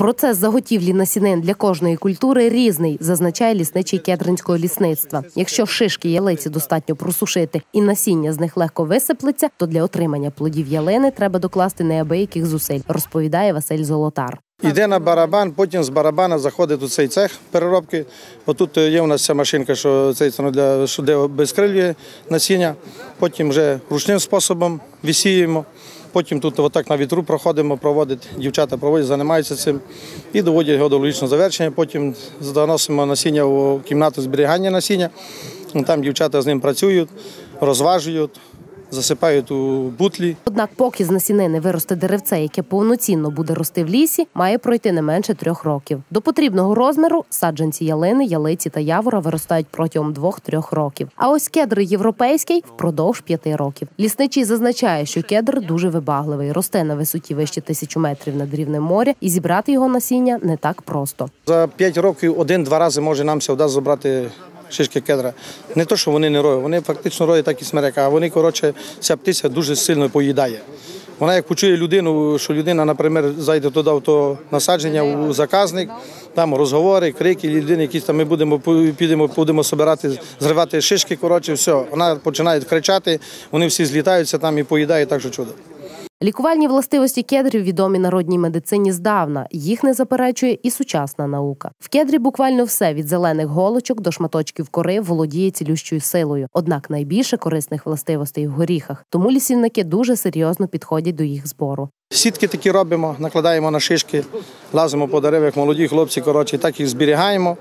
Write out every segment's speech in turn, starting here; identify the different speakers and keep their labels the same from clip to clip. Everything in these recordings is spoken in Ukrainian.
Speaker 1: Процес заготівлі насінин для кожної культури різний, зазначає лісничий кедринського лісництва. Якщо шишки ялиці достатньо просушити і насіння з них легко висиплеться, то для отримання плодів ялини треба докласти неабияких зусиль, розповідає Василь Золотар.
Speaker 2: Йде на барабан, потім з барабана заходить у цей цех переробки. Отут є у нас ця машинка, що цей це для що де безкрильє насіння. Потім вже ручним способом висіємо. Потім тут отак на вітру проходимо, проводять дівчата проводять, займаються цим і доводять його до логічного завершення. Потім заносимо насіння у кімнату зберігання насіння. Там дівчата з ним працюють, розважують, засипають у бутлі.
Speaker 1: Однак, поки з насінини виросте деревце, яке повноцінно буде рости в лісі, має пройти не менше трьох років. До потрібного розміру саджанці ялини, ялиці та явора виростають протягом двох-трьох років. А ось кедр європейський впродовж п'яти років. Лісничий зазначає, що кедр дуже вибагливий, росте на висоті вище тисячу метрів над рівнем моря, і зібрати його насіння не так просто.
Speaker 2: За 5 років один-два рази може нам ся вдасться забрати шишки кедра. Не то, що вони не роють, вони фактично роють так і смерека, а вони, коротше, ця птиця дуже сильно поїдає. Вона як почує людину, що людина, наприклад, зайде туди в то насадження у заказник, там розговори, крики, людини, якісь там ми будемо підемо, будемо збирати, зривати шишки. Коротше, все. Вона починає кричати, вони всі злітаються там і поїдають так, що чудо.
Speaker 1: Лікувальні властивості кедрів відомі народній медицині здавна. Їх не заперечує і сучасна наука. В кедрі буквально все від зелених голочок до шматочків кори володіє цілющою силою. Однак найбільше корисних властивостей в горіхах. Тому лісівники дуже серйозно підходять до їх збору.
Speaker 2: Сітки такі робимо, накладаємо на шишки, лазимо по деревах, молоді хлопці, коротше, так їх зберігаємо.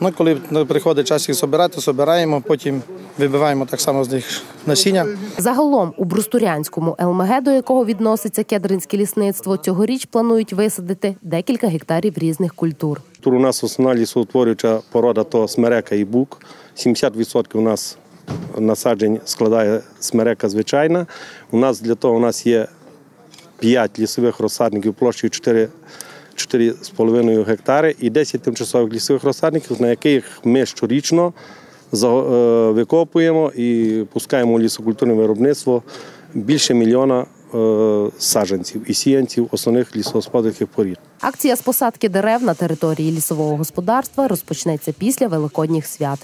Speaker 2: Ну, Коли приходить час їх збирати, збираємо, потім вибиваємо так само з них насіння.
Speaker 1: Загалом у Брустурянському ЛМГ, до якого відноситься кедринське лісництво, цьогоріч планують висадити декілька гектарів різних культур.
Speaker 3: Тут у нас основна лісоутворююча порода то смерека і бук. 70% у нас насаджень складає смерека звичайна. У нас для того у нас є 5 лісових розсадників площею 4 4,5 гектари і 10 тимчасових лісових розсадників, на яких ми щорічно викопуємо і пускаємо у лісокультурне виробництво більше мільйона саджанців і сіянців основних лісогосподарських порід.
Speaker 1: Акція з посадки дерев на території лісового господарства розпочнеться після великодніх свят.